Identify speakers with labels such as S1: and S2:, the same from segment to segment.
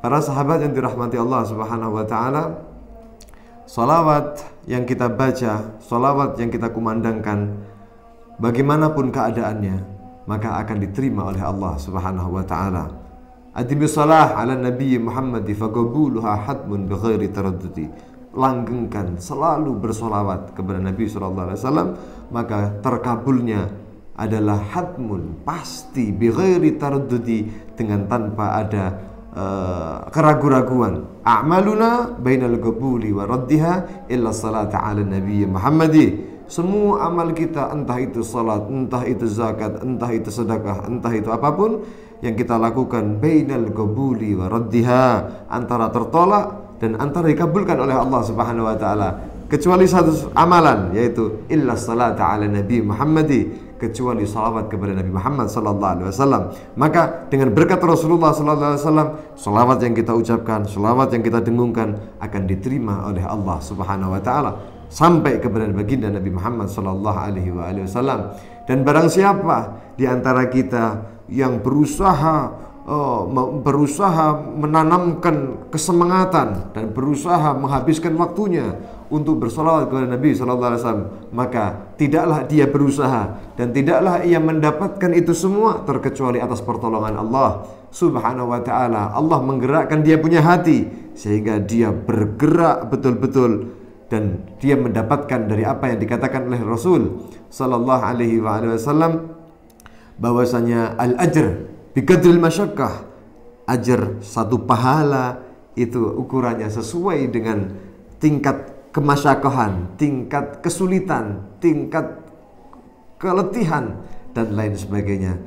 S1: Para sahabat yang dirahmati Allah Subhanahu wa taala, salawat yang kita baca, salawat yang kita kumandangkan bagaimanapun keadaannya, maka akan diterima oleh Allah Subhanahu wa taala. Adibi salah ala Nabi Muhammad faqabuluha hatmun bighairi taraddudi. Langgengkan selalu bersolawat kepada Nabi sallallahu alaihi wasallam, maka terkabulnya adalah hatmun pasti bighairi taraddudi dengan tanpa ada uh, keraguan-raguan. A'maluna bainal qabuli wa raddiha illa salata ala nabi Muhammadi. Semua amal kita entah itu salat, entah itu zakat, entah itu sedekah, entah itu apa pun yang kita lakukan bainal qabuli wa raddiha antara tertolak dan antara dikabulkan oleh Allah Subhanahu wa taala kecuali satu amalan yaitu illa salata ala nabi Muhammadi kecuali salawat kepada Nabi Muhammad sallallahu alaihi wasallam. Maka dengan berkat Rasulullah sallallahu alaihi wasallam, salawat yang kita ucapkan, salawat yang kita dengungkan akan diterima oleh Allah Subhanahu wa taala sampai kepada baginda Nabi Muhammad sallallahu alaihi wasallam. Dan barang siapa di antara kita yang berusaha uh, berusaha menanamkan kesemangatan dan berusaha menghabiskan waktunya untuk bersolawat kepada Nabi Sallallahu Alaihi Wasallam maka tidaklah dia berusaha dan tidaklah ia mendapatkan itu semua terkecuali atas pertolongan Allah Subhanahu Wa Taala. Allah menggerakkan dia punya hati sehingga dia bergerak betul-betul dan dia mendapatkan dari apa yang dikatakan oleh Rasul Sallallahu Alaihi Wasallam bahwasanya al ajr bikadril masyakkah ajar satu pahala itu ukurannya sesuai dengan tingkat kemasyakahan, tingkat kesulitan, tingkat keletihan dan lain sebagainya.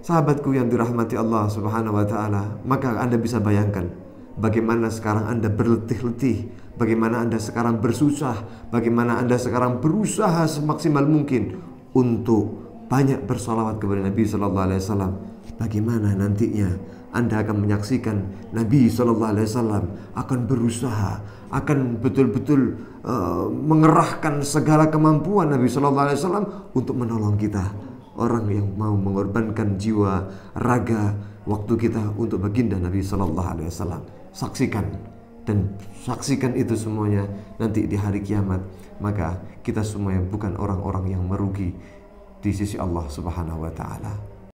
S1: Sahabatku yang dirahmati Allah Subhanahu wa taala, maka Anda bisa bayangkan bagaimana sekarang Anda berletih-letih, bagaimana Anda sekarang bersusah, bagaimana Anda sekarang berusaha semaksimal mungkin untuk banyak bersolawat kepada Nabi Sallallahu Alaihi Wasallam. Bagaimana nantinya Anda akan menyaksikan Nabi Sallallahu Alaihi Wasallam akan berusaha, akan betul-betul uh, mengerahkan segala kemampuan Nabi Sallallahu Alaihi Wasallam untuk menolong kita. Orang yang mau mengorbankan jiwa, raga, waktu kita untuk baginda Nabi Sallallahu Alaihi Wasallam. Saksikan dan saksikan itu semuanya nanti di hari kiamat. Maka kita semuanya bukan orang-orang yang merugi di sisi Allah Subhanahu wa taala.